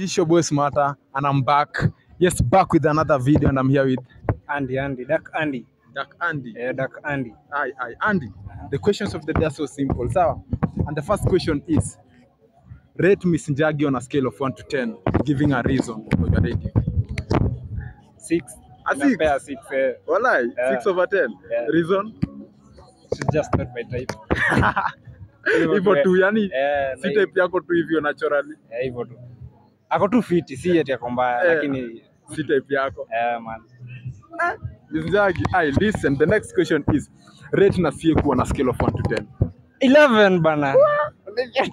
It's your boy Smarter, and I'm back. Yes, back with another video, and I'm here with Andy, Andy, Duck Andy. Duck Andy. Yeah, Duck Andy. Aye, aye, Andy. The questions of the day are so simple. So, and the first question is rate Miss Njagi on a scale of 1 to 10, giving a reason for your rating. Six. A six? A six. Eh. Walai, Yeah. 6 over 10. Yeah. Reason? She's just not my type. Hivyo tu, yani Eh, si type yako tu hivyo naturally, Yeah, hivyo tu. Ako tu fiti, si eti ako mbaya, Eh. lakini si type yako. eh, man. Mzaji, I listen, the next question is rate na sie kuwa na scale of 1 to 10. 11 bana.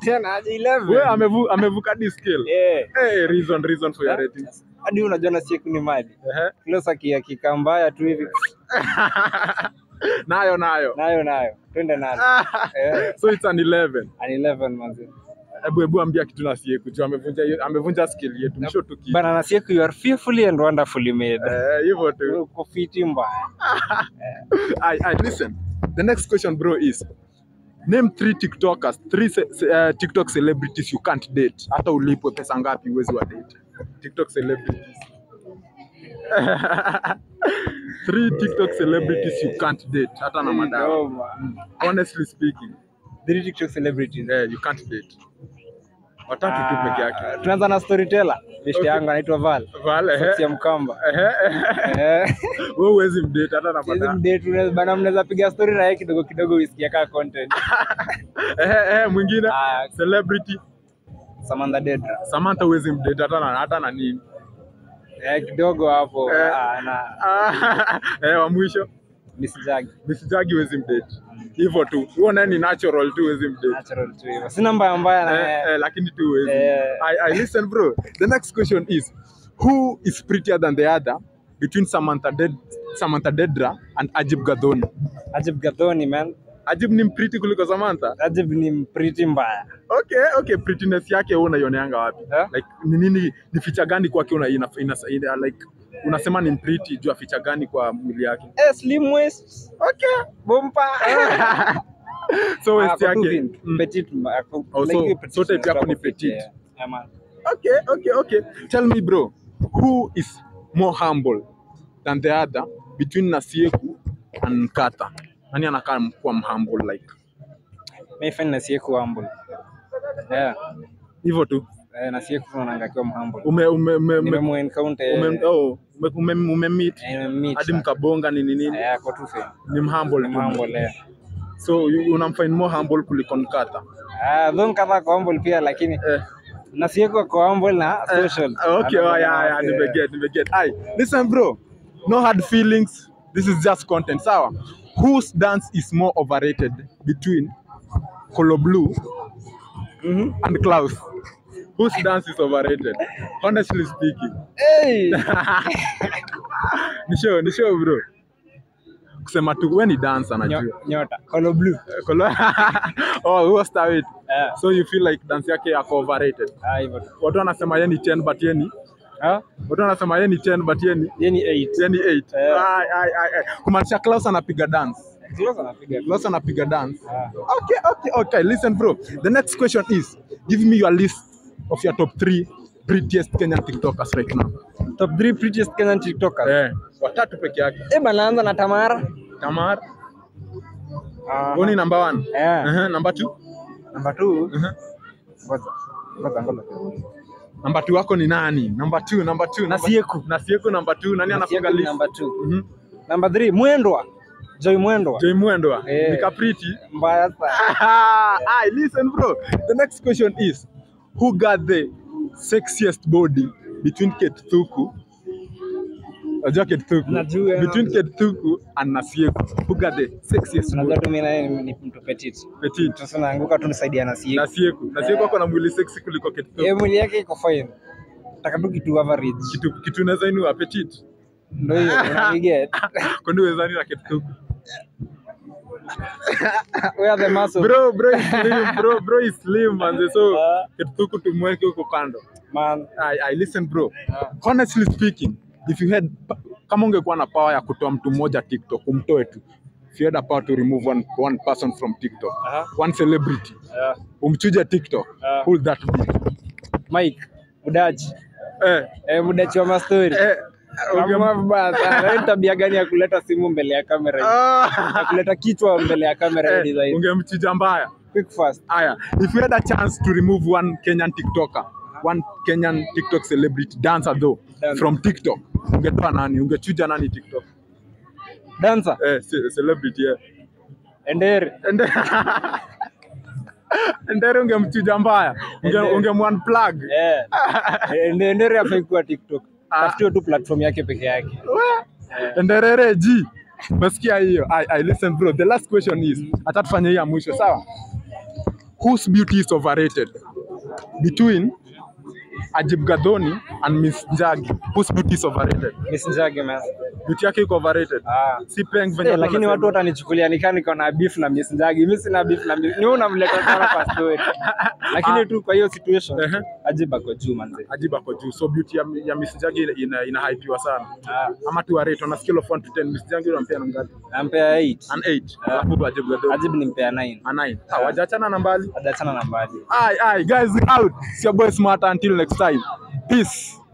Tena 11. We amevu, amevuka di scale. Eh. Hey, reason, reason for your Eh, rating. Hadi unajua na kuni ni madi. Ehe. Kilo saki ya kika mbaya tu hivi. nayo nayo Nayo nayo. Twende nayo. Eh. so it's an 11 An 11 manzi. Hebu hebu ambia kitu na sie kujua amevunja amevunja skill yetu msho tuki Bana na Sieku you are fearfully and wonderfully made. eh hivyo tu. Uko fiti mbaya. I, I listen. The next question bro is name three tiktokers three uh, tiktok celebrities you can't date. Hata ulipwe pesa ngapi uwezi wa date. Tiktok celebrities. Three tiktok celebrities you can't date hata na madawa. honestly speaking. Three TikTok celebrities. eh, you can't date watatu tu peke Ah, yake Tunaanza na storyteller. Okay. yangu anaitwa Val. Val eh. Sio Mkamba. Ehe. Eh. wewe huwezi mdate hata na bana. mdate, unaweza- bana mnaweza piga story na yeye kidogo kidogo usikie kama content. Eh eh, mwingine Ah, celebrity Samantha Dedra. Samantha huwezi mdate hata na hata na nini Eh, kidogo hapo Eh. ah, na Ah, eh, wa mwisho Miss Jagi. Miss Jagi huwezi mdate hivyo tu huo naye ni natural tu huwezi mdate Natural tu hivyo. Sina mbaya mbaya na eh, eh, lakini tu huwezi Eh. I, I listen bro the next question is who is prettier than the other between Samantha Ded Samantha Dedra and Ajib Gadoni Ajib Gadoni man. Ajib ni mpriti kuliko Samantha Ajib ni mpriti mbaya. okay okay prettiness yake wewe unaioneanga wapi Yeah? like ni nini ni feature gani kwake una, ina, ina, ina, like unasema ni pretty juu aficha gani kwa mwili yake Eh, slim waist. okay Bumpa. so waist yake petit. mm. Petite. ako- Oh, like so- so type yako ni petite. Yeah, man. okay okay okay tell me bro who is more humble than the other between Nasieku and Nkata nani anakaa kuwa humble like Mimi find Nasieku humble. Yeah. hivyo tu Eh, Nasieku tunaonanga nangakiwa mhambo. ume ume ume ume, Nimemuencounter, ume, oh, ume, ume, meet eh, nimemeet hadi mkabonga nini nini Eh, kwa tu ni mhambo humble, eh. so unamfind more humble kuliko Nkata Ah, though Nkata kwa humble pia lakini eh. Nasieku kwa humble na social. Okay, oh, yeah, yeah, Eh, nimeget, nimeget. Aye, listen bro, no hard feelings. This is just content. Sawa. Whose dance is more overrated between Colo Blue mhm. and Klaus? Whose dance is overrated? Honestly speaking. Hey! Ni show, ni show bro. Kusema tu wewe ni dance anajua. Nyota. Colo blue. Colo Oh, who star it? Eh, So you feel like dance yake yako overrated. ah, hivyo. Watu wanasema yeye ni 10 but yeye ni Ah, watu wanasema yeye ni 10 but yeye ni yeye ni eight. yeye ni 8. Eh. Ai ai ai. Kumaanisha Klaus anapiga dance. Close anapiga. Klaus anapiga dance. Ah. Okay, okay, okay. Listen bro. The next question is give me your list of your top 3 prettiest Kenyan TikTokers right now. Top 3 prettiest Kenyan TikTokers. Eh, watatu peke yake. Eh, bana anza na Tamara. Tamar, Ah. Uh, number 1. Eh. Uh-huh, number 2. Number 2. Uh-huh. Ngoja. Ngoja ngoja. Number 2 wako ni nani? Number 2, number 2. Nasieku. Nasieku number 2. Nani anafunga list? Number 2. Mhm. Number 3 Mwendwa. Joy Mwendwa. Joy Mwendwa. Eh. Nika pretty. Mbaya sana. yeah. listen bro. The next question is who got the sexiest body between Kate Thuku? Unajua Kate Thuku? Najua. Between Kate Thuku and Nasieku. Who got the sexiest body? tu mimi naye ni mtu petite. Petite. Sasa naanguka tu nisaidia Nasieku. Nasieku. Nasieku ako na mwili sexy kuliko Kate Yeye Thuku. mwili yake iko fine. Nataka tu kitu average. Kitu kitu naweza inua petit. Ndio hiyo unaniget. Kwani uwezani na Kate We are the muscle. Bro, bro is slim, bro, bro is slim man. So Ah. Thuku tumweke huko kando. Man. I, I listen bro. Yeah. Honestly speaking, if you had kama ungekuwa na power ya kutoa mtu mmoja TikTok, umtoe tu. If you had a power to remove one, one person from TikTok, uh -huh. one celebrity, Yeah. Umchuja TikTok, Yeah. who that be? Mike. Mudachi. Eh, Eh, mudachi wa mastori. eh, unge- Kama vibaya sana. Ni tabia gani ya kuleta simu mbele ya kamera? Ah, Ya kuleta kichwa mbele ya kamera hii zaidi. design. ungemchija mbaya. Quick fast. Aya, if you had a chance to remove one Kenyan TikToker, one Kenyan TikTok celebrity dancer though Dance. from TikTok, ungetoa nani? Ungechuja nani TikTok? Dancer. Eh, ce- celebrity yeah. Enderi. Ende Enderi ungemchuja mbaya. Unge, Endere. ungemunplug. Eh. Eh, Ende- Endere hafai kuwa TikTok. Ah. Tafutiwe tu platform yake peke yake. Enderere G. Umesikia hiyo? I, I listen bro. The last question is, hata tufanye hii ya mwisho, sawa? Whose beauty is overrated? Between Ajib Gadoni and Miss Njagi. Whose beauty is overrated? Miss Njagi man. Beauty yake iko overrated. Ah. Si peng venye hey, lakini watu watanichukulia nikaa niko na beef na Miss Njagi. Mimi sina beef na Miss. Ni wewe unamleta sana kwa story. Lakini ah. tu kwa hiyo situation uh -huh. Ajiba kwa juu manze. Ajiba kwa juu. So beauty ya, ya Miss Njagi ina, ina, hypewa sana. Ah, Ama tu rate on a scale of 1 to 10 Miss Njagi unampea na ngapi? nampea 8. An 8. Alafu Ajibu Gadoni Ajibu nimpea 9. a 9. Ah, wajachana na mbali. Hajachana na mbali. Ai ai guys, out. It's your boy Smart. Until next time. Peace.